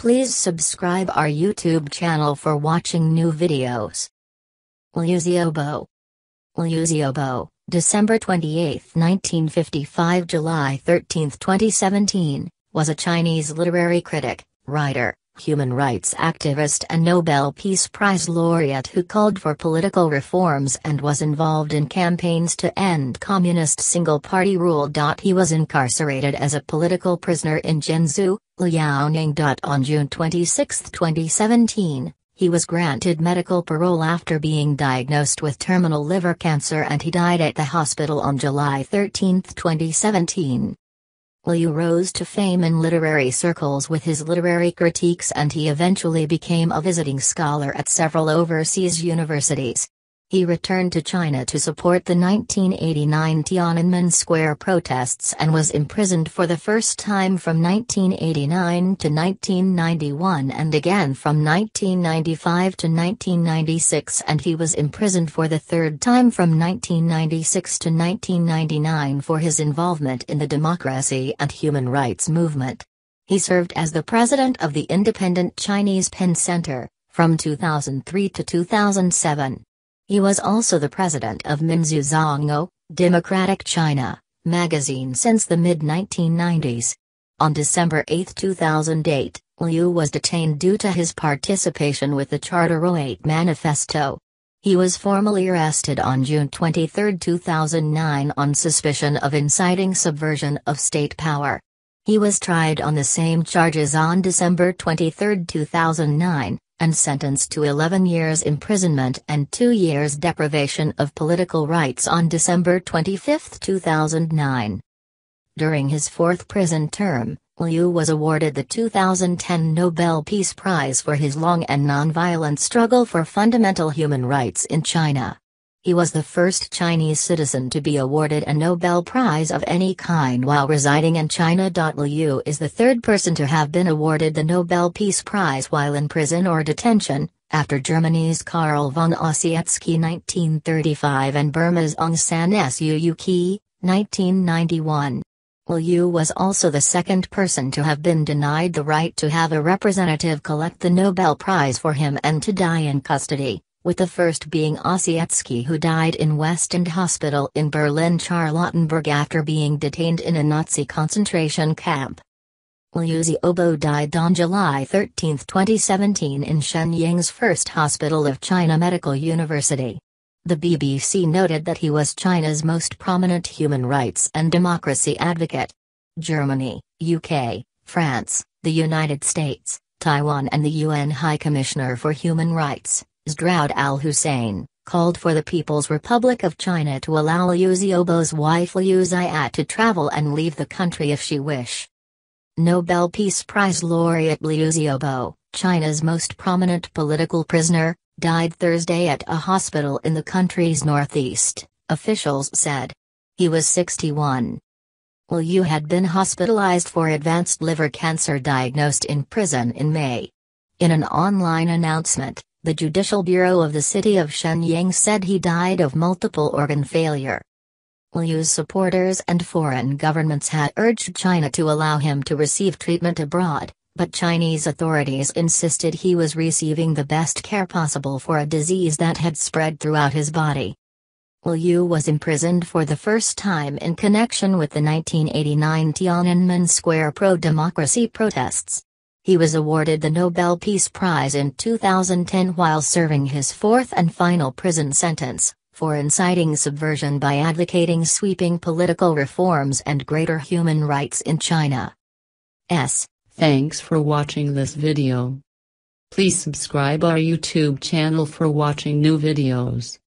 Please subscribe our YouTube channel for watching new videos. Liu Xiaobo Liu Xiaobo, December 28, 1955 July 13, 2017, was a Chinese literary critic, writer, human rights activist and Nobel Peace Prize laureate who called for political reforms and was involved in campaigns to end communist single-party rule. He was incarcerated as a political prisoner in Jinzhou, Liaoning. On June 26, 2017, he was granted medical parole after being diagnosed with terminal liver cancer and he died at the hospital on July 13, 2017. Liu rose to fame in literary circles with his literary critiques and he eventually became a visiting scholar at several overseas universities. He returned to China to support the 1989 Tiananmen Square protests and was imprisoned for the first time from 1989 to 1991 and again from 1995 to 1996 and he was imprisoned for the third time from 1996 to 1999 for his involvement in the democracy and human rights movement. He served as the president of the Independent Chinese Pen Center, from 2003 to 2007. He was also the president of Minzhu Zhongguo, Democratic China, magazine since the mid-1990s. On December 8, 2008, Liu was detained due to his participation with the Charter 08 Manifesto. He was formally arrested on June 23, 2009 on suspicion of inciting subversion of state power. He was tried on the same charges on December 23, 2009, and sentenced to 11 years imprisonment and 2 years deprivation of political rights on December 25, 2009. During his fourth prison term, Liu was awarded the 2010 Nobel Peace Prize for his long and nonviolent struggle for fundamental human rights in China. He was the first Chinese citizen to be awarded a Nobel Prize of any kind while residing in China. Liu is the third person to have been awarded the Nobel Peace Prize while in prison or detention, after Germany's Carl von Ossietzky 1935 and Burma's Aung San Suu Kyi, 1991. Liu was also the second person to have been denied the right to have a representative collect the Nobel Prize for him and to die in custody with the first being Ossietzky who died in West End Hospital in Berlin-Charlottenburg after being detained in a Nazi concentration camp. Liu Xiaobo died on July 13, 2017 in Shenyang's First Hospital of China Medical University. The BBC noted that he was China's most prominent human rights and democracy advocate. Germany, UK, France, the United States, Taiwan and the UN High Commissioner for Human Rights Zeid al-Hussein, called for the People's Republic of China to allow Liu Xiaobo's wife Liu Xia to travel and leave the country if she wish. Nobel Peace Prize laureate Liu Xiaobo, China's most prominent political prisoner, died Thursday at a hospital in the country's northeast, officials said. He was 61. Liu had been hospitalized for advanced liver cancer diagnosed in prison in May. In an online announcement, the Judicial Bureau of the city of Shenyang said he died of multiple organ failure. Liu's supporters and foreign governments had urged China to allow him to receive treatment abroad, but Chinese authorities insisted he was receiving the best care possible for a disease that had spread throughout his body. Liu was imprisoned for the first time in connection with the 1989 Tiananmen Square pro-democracy protests. He was awarded the Nobel Peace Prize in 2010 while serving his fourth and final prison sentence, for inciting subversion by advocating sweeping political reforms and greater human rights in China. S. Thanks for watching this video. Please subscribe our YouTube channel for watching new videos.